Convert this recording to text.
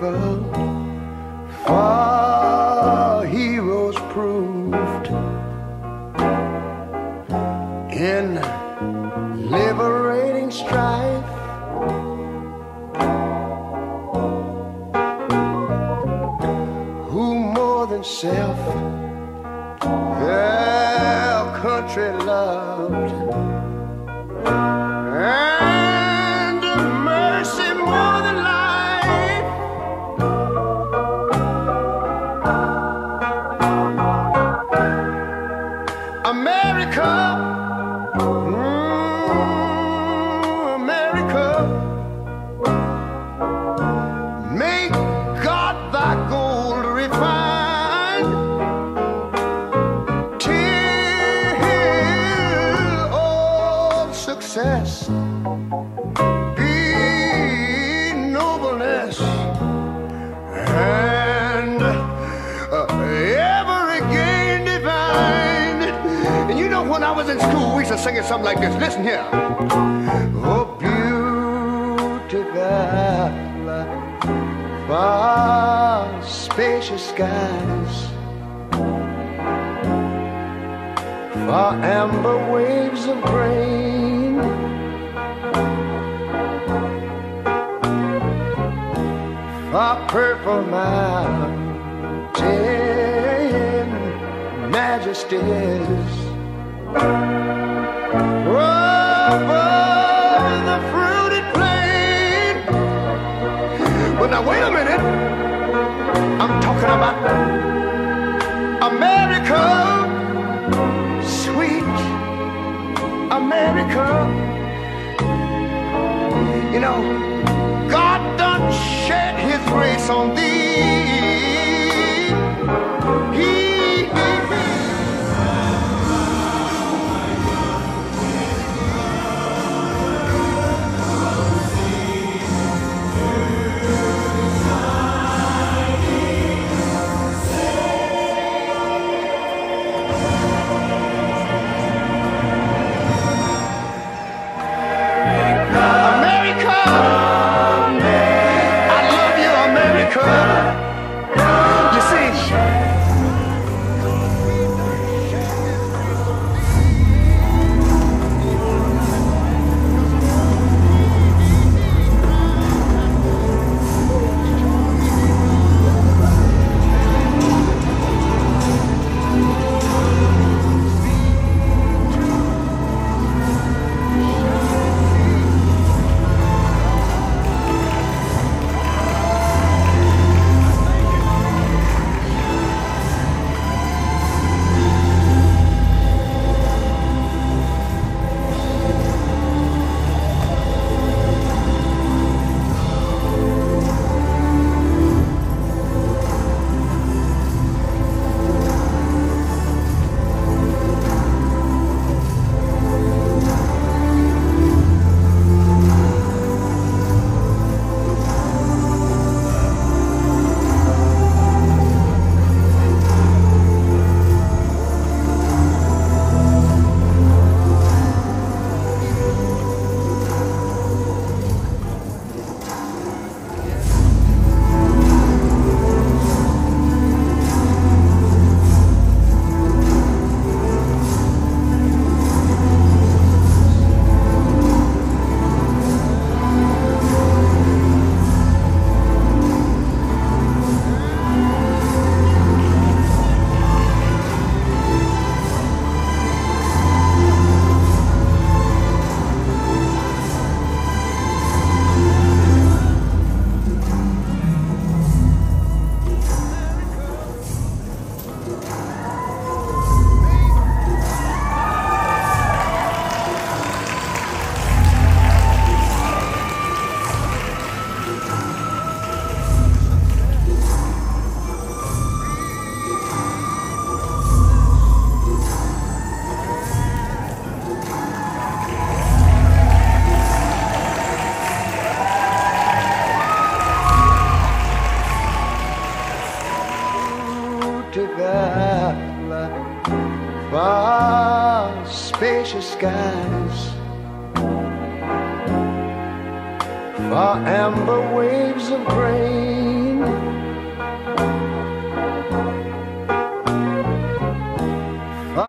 beautiful for heroes proved in liberating strife. Who more than self their country loved? Success be nobleness and uh, ever again divine. And you know, when I was in school, we used to sing it something like this. Listen here. Oh, beautiful, far spacious skies, far amber waves of grain. far purple mountain majesties over the fruited plain. But now wait a minute, I'm talking about America, America. You know, God done shed his grace on thee. Together far spacious skies. Far amber waves of grain